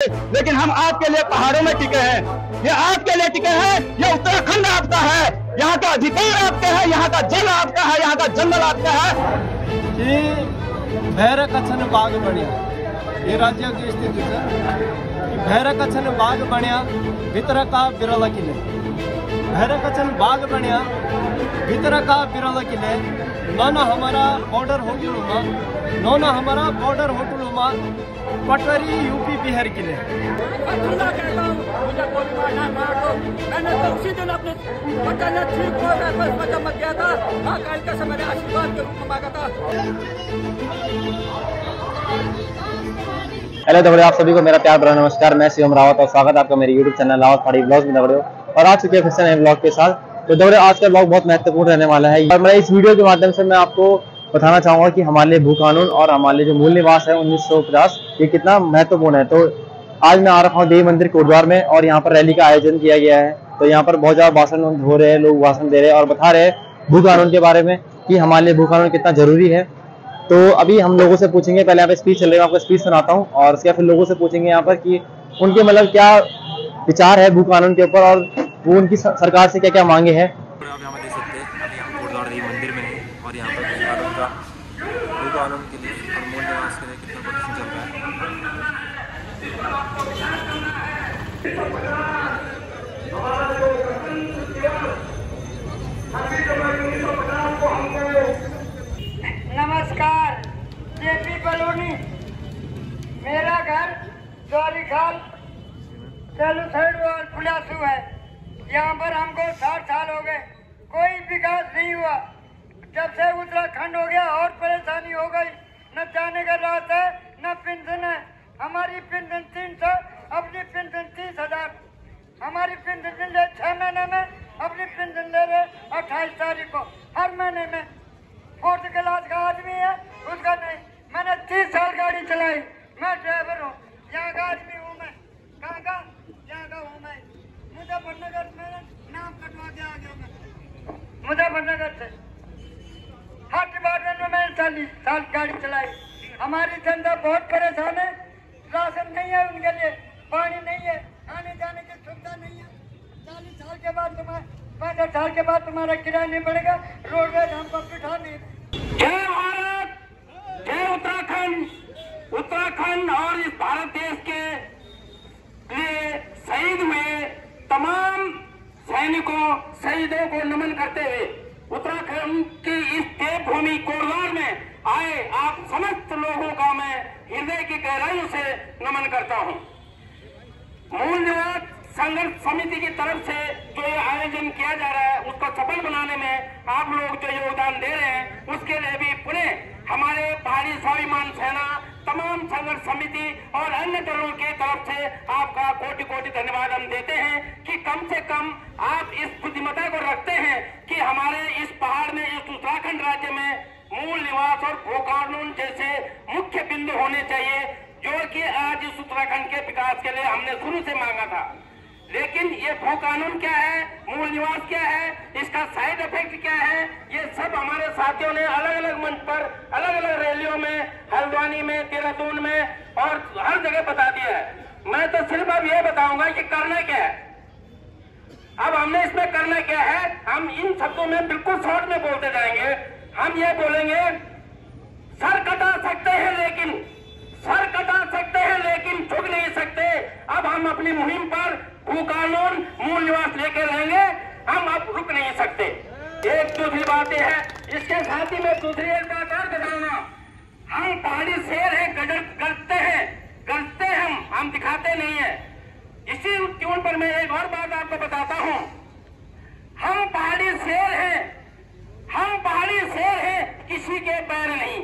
लेकिन हम आपके लिए पहाड़ों में टिके हैं। ये आपके लिए टिके हैं, ये उत्तराखंड आपका है। यहाँ का अधिकार आपका है, यहाँ का जल आपका है, यहाँ का जंगल आपका है। भैर कथन बाघ बढ़िया ये राज्य की स्थिति है भैर कथन बाघ बढ़िया भितर का बिरला किले। भैर कथन बाघ बढ़िया भितर का बिरला किले। न हमारा बॉर्डर होटल नो न हमारा बॉर्डर होटल पटरी यूपी बिहार मार दो मैंने तो उसी दिन अपने पता ठीक हो गया बस मत गया था। माँ काल का मैंने आशीर्वाद के रूप में मांगा था। हेलो दगड़े आप सभी को मेरा प्यार भरा नमस्कार। मैं शिवम रावत और स्वागत है आपका मेरे यूट्यूब चैनल रावत फाड़ी ब्लॉग में दगड़े और आ चुके हैं फिर से नए ब्लॉग के साथ। तो दगड़े आज का ब्लॉग बहुत महत्वपूर्ण रहने वाला है। और मैं इस वीडियो के माध्यम से मैं आपको बताना चाहूँगा कि हमारे लिए भू कानून और हमारे जो मूल निवास है उन्नीस सौ पचास, ये कितना महत्वपूर्ण है। तो आज मैं आ रखा हूँ देवी मंदिर कोटद्वार में और यहाँ पर रैली का आयोजन किया गया है। तो यहाँ पर बहुत ज़्यादा भाषण हो रहे हैं, लोग भाषण दे रहे हैं और बता रहे हैं भू कानून के बारे में कि हमारे लिए भू कानून कितना ज़रूरी है। तो अभी हम लोगों से पूछेंगे, पहले यहाँ पे स्पीच चल रही है आपको स्पीच सुनाता हूँ और उसके बाद फिर लोगों से पूछेंगे यहाँ पर कि उनके मतलब क्या विचार है भू कानून के ऊपर और वो उनकी सरकार से क्या क्या मांगे हैं? और आप यहाँ देख सकते हैं अभी हम कोटद्वार देवी मंदिर में हैं और यहाँ पर भू का भू कानून के लिए और मूल निवास के लिए कितना प्रदर्शन चल रहा है। नमस्कार जेपी बलूनी मेरा घर जौरी खाल चलू साइड और पुलासू है। यहाँ पर हमको साठ साल हो गए। कोई विकास नहीं हुआ। जब से उत्तराखंड हो गया, और परेशानी हो गई। न जाने का रास्ता है, न पेंशन है। हमारी पेंशन तीन सौ, अपनी पेंशन तीस हज़ार। हमारी पेंशन मिल जाए छह महीने में, अपनी पेंशन ले रहे अट्ठाईस तारीख को, हर महीने में। फोर्थ क्लास का आदमी है, उसका नहीं। मैंने तीस साल गाड़ी चलाई। मैं ड्राइवर हूँ। यहाँ का आदमी हूँ मैं। कहाँ का? यहाँ का हूँ मैं। मुजफ्फरनगर में नाम कटवा के आ गया मुजफ्फरनगर से। हर डिपार्टमेंट में मैंने चालीस साल गाड़ी चलाई। हमारी जनता बहुत परेशान है। राशन नहीं है उनके लिए, पानी नहीं है, आने जाने की सुविधा नहीं है। चालीस साल के बाद तुम्हारा, पैंसठ साल के बाद तुम्हारा किराया नहीं पड़ेगा रोडवेज़ हमको बिठा नहीं। जय भारत, जय उत्तराखंड। उत्तराखंड और इस भारत देश के लिए शहीद हुए तमाम सैनिकों, शहीदों को नमन करते हुए उत्तराखंड की इस देवभूमि कोरवार में आए आप समस्त लोगों का मैं हृदय की गहराइयों से नमन करता हूँ। मूल संघर्ष समिति की तरफ़ से जो ये आयोजन किया जा रहा है, उसको सफल बनाने में आप लोग जो योगदान दे रहे हैं, उसके लिए भी पुनः हमारे पहाड़ी स्वाभिमान सेना तमाम संघर्ष समिति और अन्य दलों के तरफ़ से आपका कोटि कोटि धन्यवाद हम देते हैं कि कम से कम आप इस बुद्धिमत्ता को रखते हैं कि हमारे इस पहाड़ में, इस उत्तराखंड राज्य में मूल निवास और भू कानून जैसे मुख्य बिंदु होने चाहिए, जो कि आज इस उत्तराखंड के विकास के लिए हमने शुरू से मांगा था। लेकिन ये भू कानून क्या है? मूल निवास क्या है? इसका साइड इफ़ेक्ट क्या है ये सब हमारे साथियों ने अलग अलग मंच पर अलग अलग रैलियों में हल्द्वानी में और हर जगह बता दिया है। मैं तो सिर्फ़ अब ये बताऊँगा कि करना क्या है। अब हमने इसमें करना क्या है, हम इन शब्दों में बिल्कुल शॉर्ट में बोलते जाएँगे। हम ये बोलेंगे, सर कटा सकते हैं लेकिन, सर कटा सकते हैं लेकिन झुक नहीं सकते। अब हम अपनी मुहिम पर भू कानून मूल निवास लेकर रहेंगे, हम अब रुक नहीं सकते। एक दूसरी बात यह है, इसके साथ ही मैं दूसरी एक बात और बताऊँगा। हम पहाड़ी शेर हैं गडर करते हैं करते हम हम दिखाते नहीं है इसी ट्यून पर मैं एक और बात आपको बताता हूँ हम पहाड़ी शेर हैं हम पहाड़ी शेर हैं किसी के पैर नहीं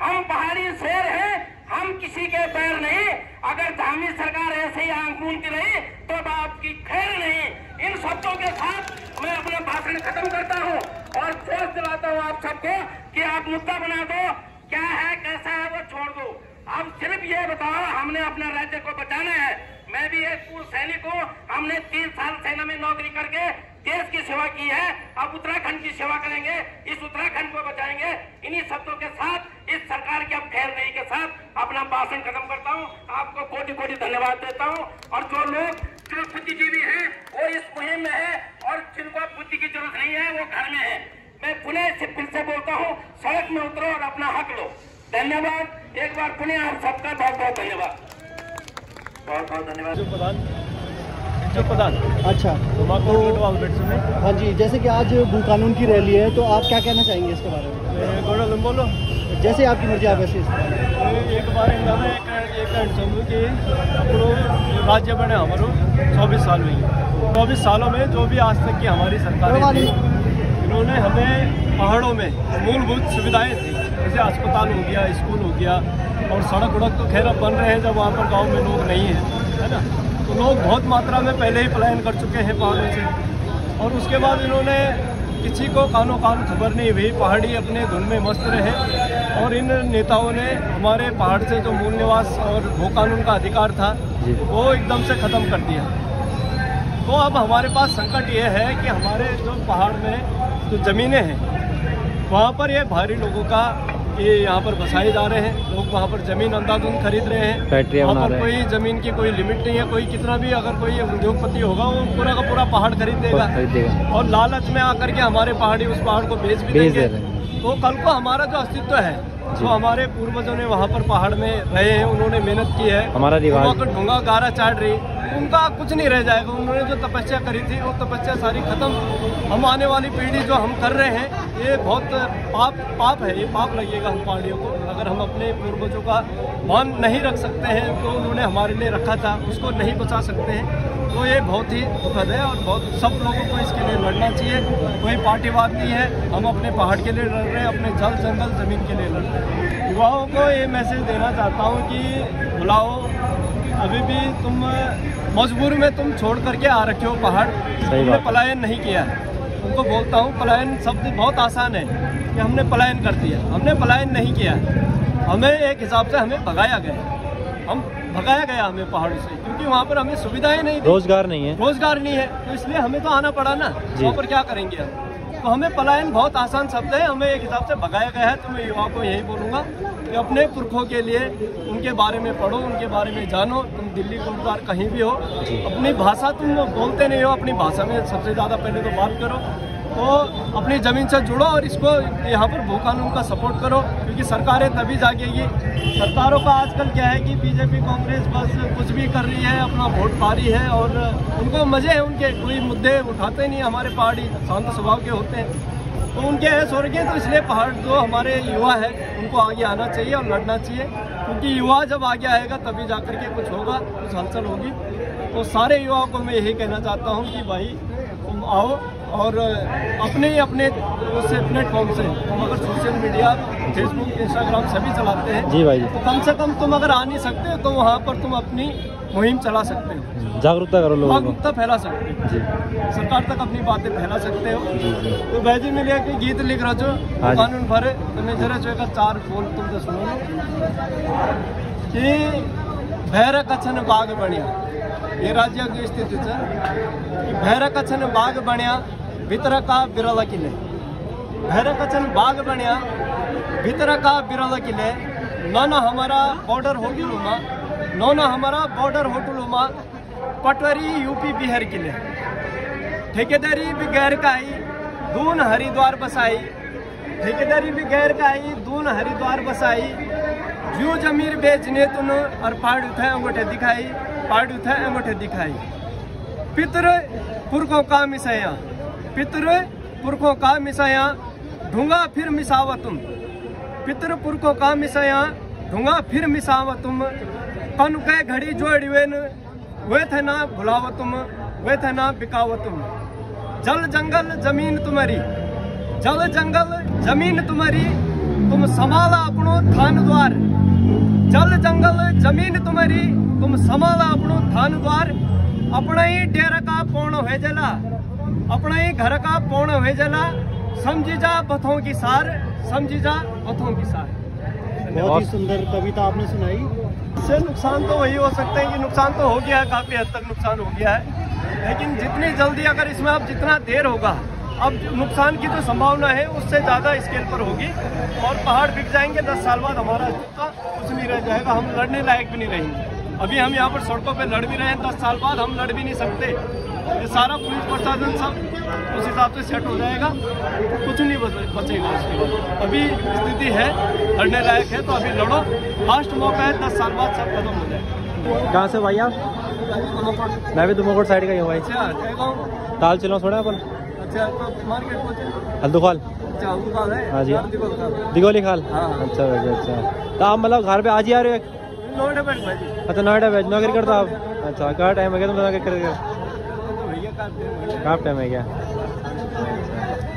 हम पहाड़ी शेर हैं हम किसी के पैर नहीं अगर धामी सरकार ऐसे ही आँख मूंदती रही तो अब आपकी खैर नहीं इन शब्दों के साथ मैं अपना भाषण खत्म करता हूँ और सोच दिलाता हूँ आप सबको कि आप मुद्दा बना दो क्या है कैसा है वो छोड़ दो अब सिर्फ़ ये बताओ हमने अपना राज्य को बचाना है मैं भी एक पूर्व सैनिक हूँ हमने तीन साल सेना में नौकरी करके देश की सेवा की है। अब उत्तराखंड की सेवा करेंगे, इस उत्तराखंड को बचाएँगे। इन्हीं शब्दों के साथ, इस सरकार के अब खैर नहीं के साथ अपना भाषण खत्म करता हूँ। आपको कोटि कोटि धन्यवाद देता हूँ। और जो लोग, जो बुद्धिजीवी है, वो इस मुहिम में है और जिनको बुद्धि की ज़रूरत नहीं है, वो घर में है। मैं पुणे से फिर से बोलता हूँ, सड़क में उतरो और अपना हक लो। धन्यवाद। एक बार पुणे आप सबका बहुत बहुत धन्यवाद। बहुत बहुत धन्यवाद। अच्छा। सुने हाँ जी जैसे कि आज भू कानून की रैली है तो आप क्या कहना चाहेंगे इसके बारे में? बोलो। जैसे आपकी मर्ज़ी आप वैसे एक बार इंडिया एक एक समझू कि राज्य बने हमारो चौबीस साल में चौबीस सालों में जो भी आज तक की हमारी सरकार इन्होंने हमें पहाड़ों में मूलभूत सुविधाएँ थी जैसे अस्पताल हो गया स्कूल हो गया और सड़क उड़क तो खैर बन रहे हैं जब वहाँ पर गाँव में लोग नहीं हैं है ना? तो लोग बहुत मात्रा में पहले ही पलायन कर चुके हैं पहाड़ों से। और उसके बाद इन्होंने किसी को कानों कान खबर नहीं हुई। पहाड़ी अपने धुन में मस्त रहे। और इन नेताओं ने हमारे पहाड़ से जो मूल निवास और भू कानून का अधिकार था वो एकदम से ख़त्म कर दिया। तो अब हमारे पास संकट ये है कि हमारे जो पहाड़ में जो ज़मीनें हैं वहाँ पर ये भारी लोगों का ये यहाँ पर बसाए जा रहे हैं। लोग वहाँ पर ज़मीन अंधाधुंध खरीद रहे हैं। फैक्ट्रियाँ वहाँ बना पर रहे हैं। कोई ज़मीन की कोई लिमिट नहीं है। कोई कितना भी अगर कोई उद्योगपति होगा वो पूरा का पूरा पहाड़ खरीद देगा और लालच में आकर के हमारे पहाड़ी उस पहाड़ को बेच भी देंगे। तो कल को हमारा जो अस्तित्व है जो। हमारे पूर्वजों ने वहाँ पर पहाड़ में रहे हैं उन्होंने मेहनत की है। हमारा रिवाज। वहाँ पर ढूँगा गारा चाट रही। उनका कुछ नहीं रह जाएगा। उन्होंने जो तपस्या करी थी वो तपस्या सारी खत्म। हम आने वाली पीढ़ी जो हम कर रहे हैं ये बहुत पाप पाप है ये पाप लगेगा हम पहाड़ियों को। अगर हम अपने पूर्वजों का मान नहीं रख सकते हैं तो उन्होंने हमारे लिए रखा था उसको नहीं बचा सकते हैं तो ये बहुत ही दुखद है और बहुत सब लोगों को इसके लिए लड़ना चाहिए। कोई पार्टीवाद नहीं है हम अपने पहाड़ के लिए लड़ रहे हैं अपने जल जंगल ज़मीन के लिए लड़ रहे हैं। युवाओं को ये मैसेज देना चाहता हूँ कि बुलाओ अभी भी तुम मजबूरी में तुम छोड़ करके आ रखे हो पहाड़। तुमने पलायन नहीं किया। है उनको बोलता हूँ पलायन शब्द बहुत आसान है कि हमने पलायन कर दिया। हमने पलायन नहीं किया। हमें एक हिसाब से हमें भगाया गया। हम भगाया गया हमें पहाड़ों से क्योंकि वहाँ पर हमें सुविधाएँ नहीं रोज़गार नहीं है। रोज़गार नहीं है तो इसलिए हमें तो आना पड़ा ना। वहाँ पर क्या करेंगे हम? तो हमें पलायन बहुत आसान शब्द है हमें एक हिसाब से भगाया गया है तो मैं युवाओं को यही बोलूँगा कि अपने पुरखों के लिए उनके बारे में पढ़ो उनके बारे में जानो तुम दिल्ली गुरुद्वार कहीं भी हो। अपनी भाषा तुम बोलते नहीं हो अपनी भाषा में सबसे ज़्यादा पहले तो बात करो तो अपनी ज़मीन से जुड़ो और इसको यहाँ पर भू कानून का सपोर्ट करो, क्योंकि सरकारें तभी जागेगी। सरकारों का आजकल क्या है कि बीजेपी, कांग्रेस बस कुछ भी कर रही है, अपना वोट पा रही है और उनको मज़े हैं उनके। कोई मुद्दे उठाते नहीं, हमारे पहाड़ी शांत स्वभाव के होते हैं। तो उनके हो है तो इसलिए पहाड़ जो हमारे युवा है, उनको आगे आना चाहिए और लड़ना चाहिए। क्योंकि युवा जब आगे आएगा, तभी जाकर के कुछ होगा, कुछ हलचल होगी। तो सारे युवाओं को मैं यही कहना चाहता हूँ कि भाई, तुम आओ और अपने ही अपने उससे प्लेटफॉर्म से। तुम अगर सोशल मीडिया फेसबुक इंस्टाग्राम सभी चलाते हैं जी भाई तो कम से कम तुम अगर आ नहीं सकते तो वहाँ पर तुम अपनी मुहिम चला सकते हो। जागरूकता करो लोगों जागरूकता फैला सकते हो। जी। सरकार तक अपनी बातें फैला सकते हो। जी जी। तो वैसे मिले कि गीत लिख रहा जो हाँ कानून भरे तो मैं जरा जो एक चार बोल तुम तो सुनो। कि भैर कछन बाग बढ़िया ये राज्य की स्थिति है कि भैर कछन बाग बनिया भीतर का बिरला किले। भैर कचन बाग बनिया भीतर का बिरला किले। न न हमारा बॉर्डर होटल लुमा न न हमारा बॉर्डर होटल लुमा पटवरी यूपी बिहार किले। ठेकेदारी भी गैर का आई दून हरिद्वार बसाई। ठेकेदारी भी गैर का आई दून हरिद्वार बसाई। जो जमीर बेचने तुन और पाड़ उठाए अंगूठे दिखाई पाड़ उठाए अंगूठे दिखाई। पितर पुरखों का मिसाया। पितृ पुरखों का मिसाया ढूँगा फिर मिसाव तुम पितृ पुरखों का मिसाया ढूँगा फिर मिसाव तुम कन के घड़ी जोड़ वेन वे थे ना भुलाव तुम वे थे ना बिकाव तुम जल जंगल ज़मीन तुम्हारी, जल जंगल ज़मीन तुम्हारी, तुम संभाला अपनो थान द्वार। जल जंगल ज़मीन तुम्हारी, तुम संभाला अपनो थान द्वार। अपना ही डेरा का पौण भेजला अपना ही घर का पौण भेजला समझी जा बथों की सार समझी जा बथों की सार। बहुत ही सुंदर कविता आपने सुनाई। इससे नुकसान तो वही हो सकता है कि नुकसान तो हो गया है काफ़ी हद तक नुकसान हो गया है। लेकिन जितनी जल्दी अगर इसमें अब जितना देर होगा अब नुकसान की जो संभावना है उससे ज़्यादा स्केल पर होगी और पहाड़ बिक जाएँगे दस साल बाद हमारा अस्तित्व कुछ नहीं रह जाएगा हम लड़ने लायक भी नहीं रहेंगे। अभी हम यहाँ पर सड़कों पर लड़ भी रहे हैं दस साल बाद हम लड़ भी नहीं सकते। ये सारा पुलिस प्रशासन सब उस हिसाब से सेट हो जाएगा। कुछ नहीं बच- बचेगा उसके बाद। अभी स्थिति है लड़ने लायक है तो अभी लड़ो। लास्ट मौका है दस साल बाद सब खत्म हो जाएगा। कहाँ से भाई आप? मैं भी दुमोकोट साइड का ही हूँ भाई। अच्छा कहूँ? ताल चलो थोड़ा अपन। अच्छा तो मार्केट हल्दुखाल अच्छा उनकी बात है? हाँ जी। दिगोली खाल। हाँ, हाँ। अच्छा भाई अच्छा। तो आप मतलब घर पे आज ही आ रहे हो बैठ। अच्छा नोएडा भेज नौकरी करते आप अच्छा क्या टाइम है क्या तुम नौकरी कर तो टाइम है क्या?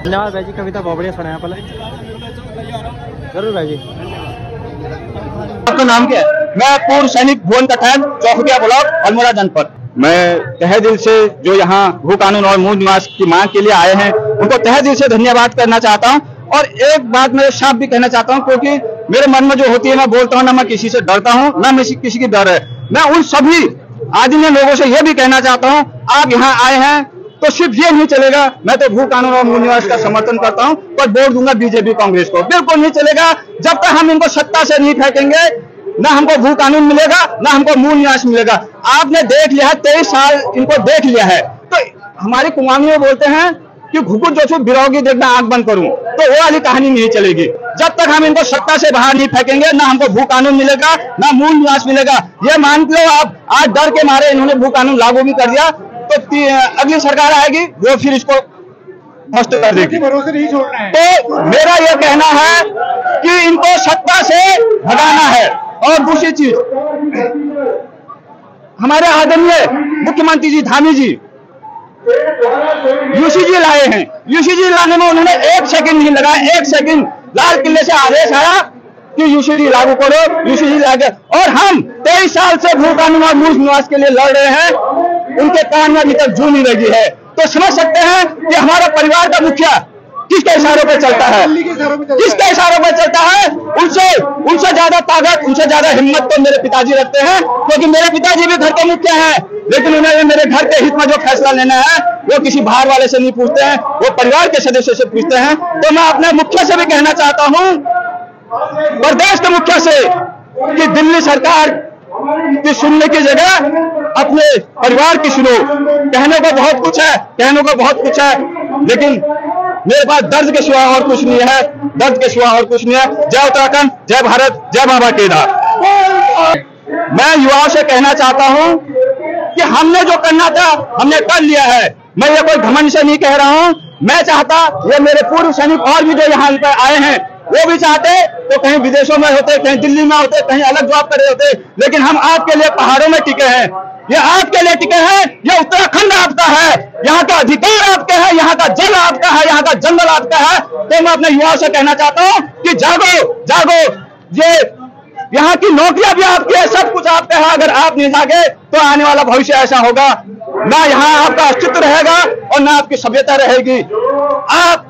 धन्यवाद भाई जी कविता बहुत बढ़िया सुना है पहले ज़रूर भाई जी। आपका नाम क्या है? मैं पूर्व सैनिक भुवन कठैन चौकिया ब्लॉक अल्मोड़ा जनपद। मैं तहे दिल से जो यहाँ भू कानून और मूल निवास की मांग के लिए आए हैं उनको तहे दिल से धन्यवाद करना चाहता हूँ और एक बात मैं साफ़ भी कहना चाहता हूँ क्योंकि मेरे मन में जो होती है मैं बोलता हूँ ना मैं किसी से डरता हूँ ना मैं किसी की डर है। मैं उन सभी आदमी लोगों से यह भी कहना चाहता हूँ आप यहाँ आए हैं तो सिर्फ़ ये नहीं चलेगा, मैं तो भू कानून और मूल निवास का समर्थन करता हूँ, पर वोट दूँगा बीजेपी कांग्रेस को। बिल्कुल नहीं चलेगा, जब तक हम इनको सत्ता से नहीं फेंकेंगे, ना हमको भू कानून मिलेगा, ना हमको मूल निवास मिलेगा। आपने देख लिया है तेईस साल इनको देख लिया है। तो हमारी कुमामी में बोलते हैं कि घुकुट जो बिरौगी देखना आँख बंद करूँ तो वो वाली कहानी नहीं चलेगी। जब तक हम इनको सत्ता से बाहर नहीं फेंकेंगे, ना हमको भू कानून मिलेगा, ना मूल निवास मिलेगा। ये मान लो आप, आज डर के मारे इन्होंने भू कानून लागू भी कर दिया तो अगली सरकार आएगी वो फिर इसको नष्ट कर देगी। भरोसे नहीं छोड़ना है। तो मेरा यह कहना है कि इनको सत्ता से भगाना है। और दूसरी चीज़ हमारे आदरणीय मुख्यमंत्री जी धामी जी यूसीजी लाए हैं। यूसीजी लाने में उन्होंने एक सेकंड नहीं लगाया एक सेकंड लाल किले से आदेश आया कि यूसीजी लागू करो यूसीजी लागू और हम तेईस साल से भू कानून और मूल निवास के लिए लड़ रहे हैं। उनके कान में अभी तक जू नहीं लगी है। तो समझ सकते हैं कि हमारा परिवार का मुखिया किसके इशारों पर चलता है? किसके इशारों पर चलता है? उनसे उनसे ज़्यादा ताकत उनसे ज़्यादा हिम्मत तो मेरे पिताजी रखते हैं क्योंकि मेरे पिताजी भी घर के मुखिया हैं। लेकिन उन्हें मेरे घर के हित में जो फैसला लेना है वो किसी बाहर वाले से नहीं पूछते हैं वो परिवार के सदस्यों से पूछते हैं। तो मैं अपने मुखिया से भी कहना चाहता हूँ प्रदेश के मुखिया से कि दिल्ली सरकार की सुनने की जगह अपने परिवार की सुनो। कहने को बहुत कुछ है, कहने को बहुत कुछ है, लेकिन मेरे पास दर्द के सिवा और कुछ नहीं है, दर्द के सिवा और कुछ नहीं है। जय उत्तराखंड, जय भारत, जय बाबा केदार। मैं युवाओं से कहना चाहता हूँ कि हमने जो करना था, हमने कर लिया है। मैं ये कोई घमंड से नहीं कह रहा हूँ। मैं चाहता, ये मेरे पूर्व सैनिक और भी जो यहाँ पर आए हैं, वो भी चाहते तो कहीं विदेशों में होते, कहीं दिल्ली में होते, कहीं अलग जॉब कर रहे होते, लेकिन हम आपके लिए पहाड़ों में टिके हैं। ये आपके लिए टिके हैं, ये उत्तराखंड आपका है, यहाँ का अधिकार आपका है, यहाँ का जल आपका है, यहाँ का जंगल आपका है। तो मैं अपने युवाओं से कहना चाहता हूँ कि जागो जागो। ये यहाँ की नौकरियाँ भी आपकी है, सब कुछ आपका है। अगर आप नहीं जागे तो आने वाला भविष्य ऐसा होगा। ना यहाँ आपका अस्तित्व रहेगा और ना आपकी सभ्यता रहेगी। आप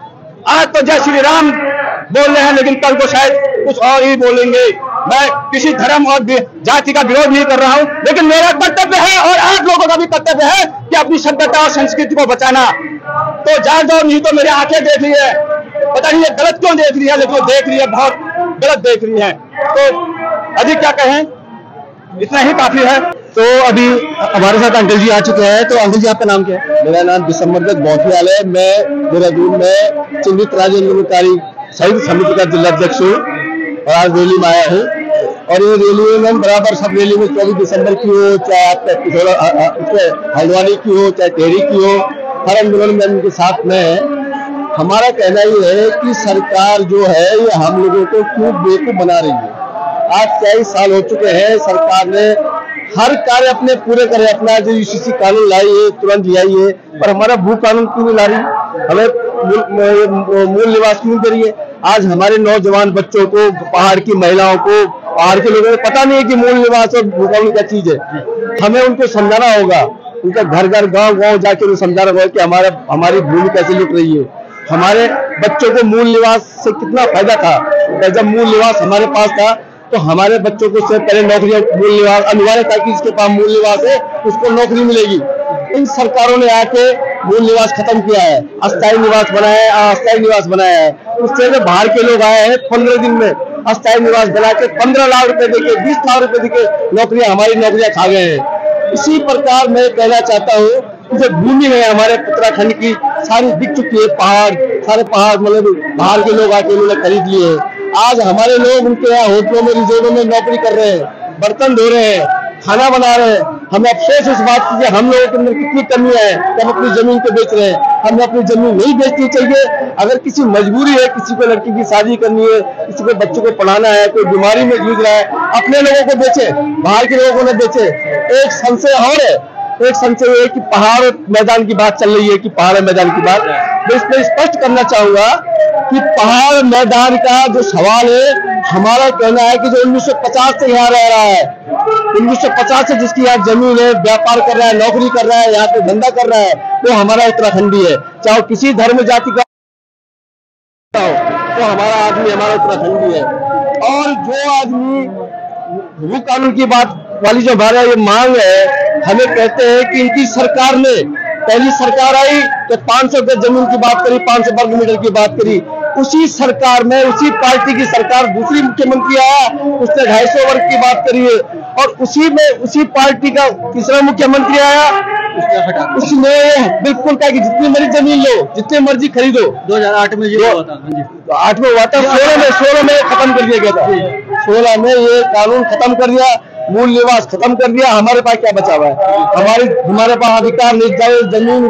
आज तो जय श्री राम बोल रहे हैं, लेकिन कल को शायद कुछ और ही बोलेंगे। मैं किसी धर्म और जाति का विरोध नहीं कर रहा हूँ लेकिन मेरा कर्तव्य है और आप लोगों का भी कर्तव्य है कि अपनी सभ्यता और संस्कृति को बचाना। तो जान दो नहीं तो मेरी आँखें देख रही है। पता नहीं ये गलत क्यों देख रही है लेकिन वो देख रही है बहुत गलत देख रही है। तो अधिक क्या कहें? इतना ही काफ़ी है। तो अभी हमारे साथ अंकल जी आ चुके हैं। तो अंकल जी आपका नाम क्या है? मेरा नाम दिसंबर तक बौथियाल है। मैं देहरादून में संयुक्त राज्य संयुक्त समिति का जिला अध्यक्ष हूँ। और आज रैली में आया हूँ। और ये रैली में बराबर सब रैली में चौबीस दिसंबर की हो, चाहे आपका उसके हल्द्वानी की हो, चाहे टेहरी की हो, हर आंदोलन में उनके साथ में हमारा कहना ये है कि सरकार जो है, ये हम लोगों को क्यों बेवकूफ़ बना रही है? आज कई साल हो चुके हैं, सरकार ने हर कार्य अपने पूरे करे, अपना जो यूसीसी कानून लाई है, तुरंत लाई है पर हमारा भू कानून क्यों नहीं ला रही? हमें मूल निवास क्यों करिए आज हमारे नौजवान बच्चों को, पहाड़ की महिलाओं को, पहाड़ के लोगों को पता नहीं है कि मूल निवास और भू कानून क्या चीज़ है। हमें उनको समझाना होगा। उनका घर घर, गाँव गाँव जाके उन्हें समझाना होगा कि हमारा, हमारी भूमि कैसे लुट रही है। हमारे बच्चों को मूल निवास से कितना फ़ायदा था? जब मूल निवास हमारे पास था तो हमारे बच्चों को उससे पहले नौकरी मूल निवास, अनिवार्य था कि जिसके पास मूल निवास है, उसको नौकरी मिलेगी। इन सरकारों ने आके मूल निवास खत्म किया है, अस्थायी निवास बनाया है, अस्थायी निवास बनाया है। उससे जो बाहर के लोग आए हैं पंद्रह दिन में। अस्थायी निवास बना के पंद्रह लाख रुपए देके बीस लाख रुपए देके नौकरियाँ, हमारी नौकरियाँ खा गए हैं। इसी प्रकार मैं कहना चाहता हूँ जो भूमि है हमारे उत्तराखंड की, सारी बिक चुकी है, पहाड़, सारे पहाड़ मतलब बाहर के लोग आके उन्होंने खरीद लिए हैं। आज हमारे लोग उनके यहाँ होटलों में, रिजोर्टों में नौकरी कर रहे हैं, बर्तन धो रहे हैं। खाना बना रहे हैं। हमें अफसोस इस बात की हम लोगों के अंदर कितनी कमी है हम अपनी ज़मीन को बेच रहे हैं। हमें अपनी ज़मीन नहीं बेचनी चाहिए। अगर किसी मजबूरी है, किसी को लड़की की शादी करनी है, किसी को बच्चों को पढ़ाना है, कोई बीमारी में जूझ रहा है, अपने लोगों को बेचे, बाहर के लोगों को न बेचे। एक संशय और है एक संशय है कि पहाड़ मैदान की बात चल रही है कि पहाड़ मैदान की बात। मैं इसमें स्पष्ट करना चाहूँगा कि पहाड़ मैदान का जो सवाल है, हमारा कहना है कि जो 1950 से यहाँ रह रहा है 1950 से जिसकी यहाँ ज़मीन है, व्यापार कर रहा है, नौकरी कर रहा है, यहाँ पे धंधा कर रहा है, वो तो हमारा उत्तराखंडी है। चाहे किसी धर्म जाति का हो तो हमारा आदमी, हमारा उत्तराखंडी है। और जो आदमी भू कानून की बात वाली जो हमारा ये मांग है हमें कहते हैं कि इनकी सरकार ने पहली सरकार आई तो 500 गज ज़मीन की बात करी 500 वर्ग मीटर की बात करी। उसी सरकार में उसी पार्टी की सरकार दूसरी मुख्यमंत्री आया उसने ढाई सौ वर्ग की बात करी है। और उसी में उसी पार्टी का तीसरा मुख्यमंत्री आया उसने बिल्कुल कहा कि जितनी मर्ज़ी ज़मीन लो जितनी मर्ज़ी खरीदो। 2008 में ये हुआ था हाँ तो आठ में हुआ था सोलह में सोलह में खत्म कर दिया गया था। सोलह में ये कानून खत्म कर दिया। मूल निवास खत्म कर दिया, हमारे पास क्या बचा हुआ है? हमारी, हमारे पास अधिकार नहीं जाए ज़मीन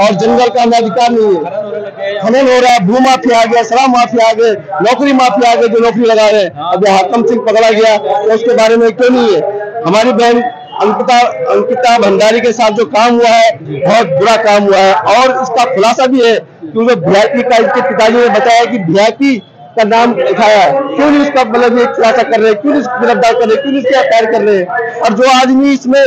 और जंगल का अधिकार नहीं है। खनन हो रहा है भू माफिया आ गया, शराब माफिया आ गए, नौकरी माफिया आ गए जो नौकरी लगा रहे हैं। अब हाकम सिंह पकड़ा गया तो उसके बारे में क्यों नहीं है? हमारी बहन अंकिता अंकिता भंडारी के साथ जो काम हुआ है, बहुत बुरा काम हुआ है। और इसका खुलासा भी है क्योंकि वीआईपी का इसके पिताजी ने बताया कि वीआईपी का नाम दिखाया है क्यों नहीं उसका मतलब ये खुलासा कर रहे हैं? क्यों नहीं उसको गिरफ़्तार कर रहे क्यों नहीं इसके पैर कर रहे हैं? और जो आदमी इसमें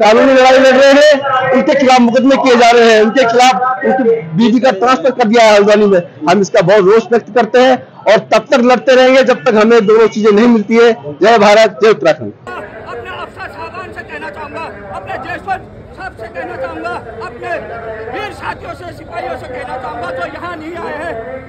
कानूनी लड़ाई लड़ रहे हैं, उनके खिलाफ मुकदमे किए जा रहे हैं। उनके खिलाफ उनकी बीवी का ट्रांसफ़र कर दिया है हल्द्वानी में। हम इसका बहुत रोष व्यक्त करते हैं और तब तक लड़ते रहेंगे जब तक हमें दोनों चीज़ें नहीं मिलती है। जय भारत, जय उत्तराखंड। अपने अफसर साहबान से कहना चाहूँगा। अपने ज्येष्ठ साहब से कहना चाहूँगा। अपने वीर साथियों से, सिपाहियों से कहना चाहूँगा। जो यहाँ नहीं आए हैं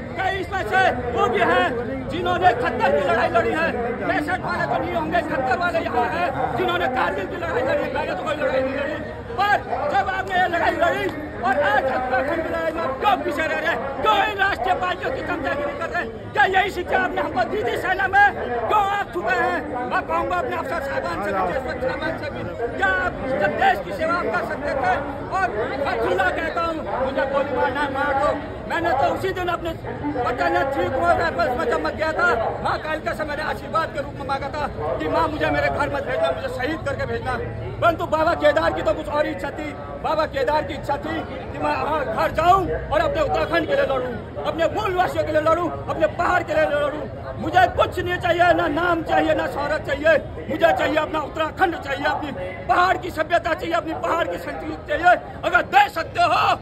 कई इसमें से वो भी हैं जिन्होंने खत्तर की लड़ाई लड़ी है। पैंसठ वाले तो नहीं होंगे, खत्तर वाले यहाँ हैं जिन्होंने कारगिल की लड़ाई लड़ी है मैंने तो कोई लड़ाई नहीं लड़ी। पर जब आपने ये लड़ाई लड़ी और आज उत्तराखंड की लड़ाई में क्यों पीछे रह रहे क्यों इन राष्ट्रीय पार्टियों की चमचागिरी कर रहे क्या यही शिक्षा आपने हमको दी थी सेना में? क्यों आप चुके हैं? मैं कहूँगा अपने अफसर साहबान से भी देशभक्त से भी। क्या आप जब देश की सेवा कर सकते थे? और मैं खुला कहता हूँ, मुझे गोली मारना मार दो। मैंने तो उसी दिन अपने नहीं ठीक हुआ राइफल्स में जब मैं गया था, माँ कालिका से मैंने आशीर्वाद के रूप में मांगा था कि माँ मुझे मेरे घर मत भेजना, मुझे शहीद करके भेजना। परंतु बाबा केदार की तो कुछ और इच्छा थी। बाबा केदार की इच्छा थी कि मैं घर जाऊँ और अपने उत्तराखंड के लिए लड़ूं, अपने मूल वासियों के लिए लड़ूं, अपने पहाड़ के लिए लड़ूं। मुझे कुछ नहीं चाहिए, ना नाम चाहिए, ना शहरत चाहिए। मुझे चाहिए अपना उत्तराखंड चाहिए, अपनी पहाड़ की सभ्यता चाहिए, अपनी पहाड़ की संस्कृति चाहिए। अगर दे सकते हो,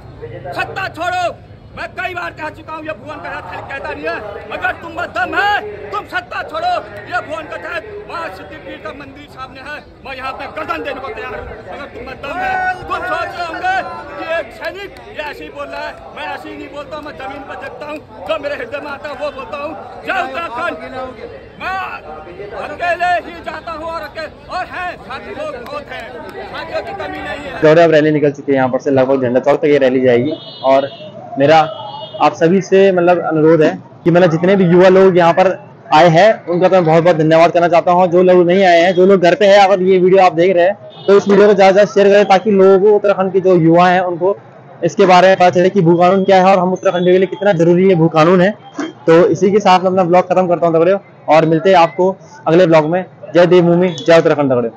सत्ता छोड़ो। मैं कई बार कह चुका हूँ ये भुवन का खाली कहता नहीं है, मगर तुम दम है, तुम सत्ता छोड़ो। ये भुवन का तहत वहाँ सिद्धिपीठ का मंदिर सामने है, मैं यहाँ पे गर्दन देने को तैयार हूँ। अगर तुम दम है, तुम सोच रहे होंगे कि एक सैनिक, ये ऐसे ही बोल रहा है, मैं ऐसे ही नहीं बोलता, मैं ज़मीन पर देखता हूँ, जो मेरे हृदय में आता है, वो बोलता हूँ, जय उत्तराखंड। मैं अकेले ही जाता हूँ और अकेले, और है, साथी लोग बहुत हैं, साथियों की कमी नहीं है। अब रैली निकल चुकी है यहाँ पर से, लगभग झंडा चौक तक ये रैली जाएगी, और मेरा आप सभी से मतलब अनुरोध है कि मतलब जितने भी युवा लोग यहाँ पर आए हैं, उनका तो मैं बहुत बहुत धन्यवाद करना चाहता हूँ। जो लोग नहीं आए हैं, जो लोग घर पे हैं, अगर ये वीडियो आप देख रहे हैं तो इस वीडियो को ज़्यादा ज़्यादा शेयर करें ताकि लोगों को उत्तराखंड के जो युवा हैं, उनको इसके बारे में पता चले कि भू कानून क्या है और हम उत्तराखंड के लिए कितना ज़रूरी है भू कानून है। तो इसी के साथ मैं अपना ब्लॉग खत्म करता हूँ तगड़े और मिलते हैं आपको अगले ब्लॉग में। जय देवभूमि, जय उत्तराखंड तगड़े